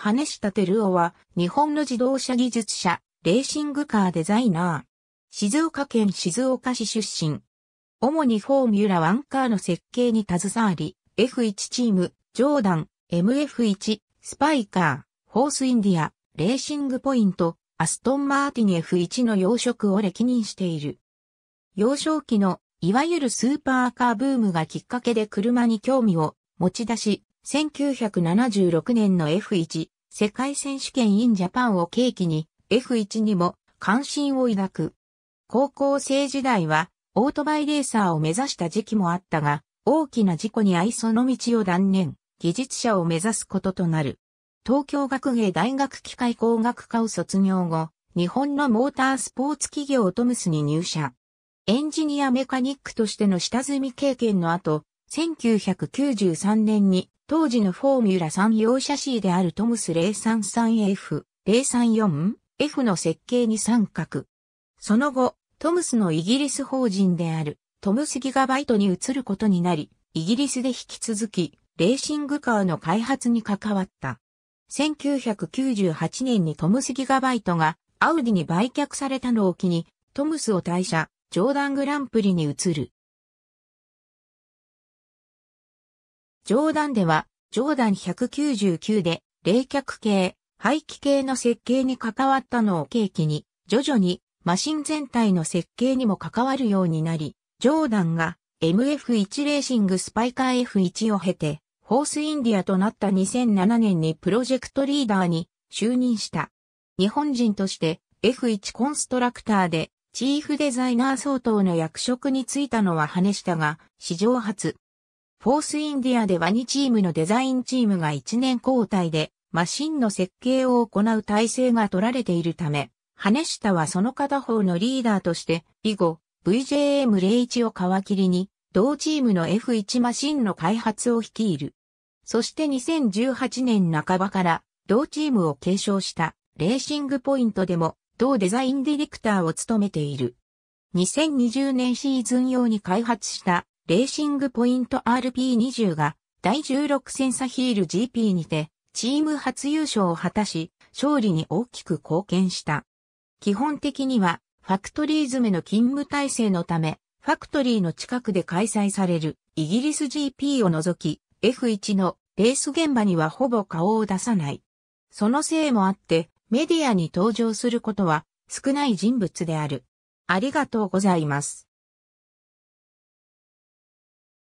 羽下晃生は日本の自動車技術者、レーシングカーデザイナー。静岡県静岡市出身。主にフォーミュラ1カーの設計に携わり、F1 チーム、ジョーダン、MF1、スパイカー、フォースインディア、レーシングポイント、アストンマーティニ F1 の要職を歴任している。幼少期のいわゆるスーパーカーブームがきっかけで車に興味を持ち出し、1976年の F1 世界選手権インジャパンを契機に F1 にも関心を抱く。高校生時代はオートバイレーサーを目指した時期もあったが、大きな事故に遭いその道を断念、技術者を目指すこととなる。東京学芸大学機械工学科を卒業後、日本のモータースポーツ企業トムスに入社。エンジニアメカニックとしての下積み経験の後、1993年に当時のフォーミュラ3用車 C であるトムス 033F、034F の設計に参画。その後、トムスのイギリス法人であるトムスギガバイトに移ることになり、イギリスで引き続き、レーシングカーの開発に関わった。1998年にトムスギガバイトがアウディに売却されたのを機に、トムスを退社、ジョーダングランプリに移る。ジョーダンでは、ジョーダン199で冷却系、排気系の設計に関わったのを契機に、徐々にマシン全体の設計にも関わるようになり、ジョーダンが MF1 レーシングスパイカー F1 を経て、ホースインディアとなった2007年にプロジェクトリーダーに就任した。日本人として F1 コンストラクターでチーフデザイナー相当の役職に就いたのは羽下が史上初。フォースインディアでは2チームのデザインチームが1年交代でマシンの設計を行う体制が取られているため、羽下はその片方のリーダーとして以後 VJM01 を皮切りに同チームの F1 マシンの開発を率いる。そして2018年半ばから同チームを継承したレーシングポイントでも同デザインディレクターを務めている。2020年シーズン用に開発したレーシングポイント RP20 が第16戦サヒール GP にてチーム初優勝を果たし勝利に大きく貢献した。基本的にはファクトリーズめの勤務体制のためファクトリーの近くで開催されるイギリス GP を除き F1 のレース現場にはほぼ顔を出さない。そのせいもあってメディアに登場することは少ない人物である。ありがとうございます。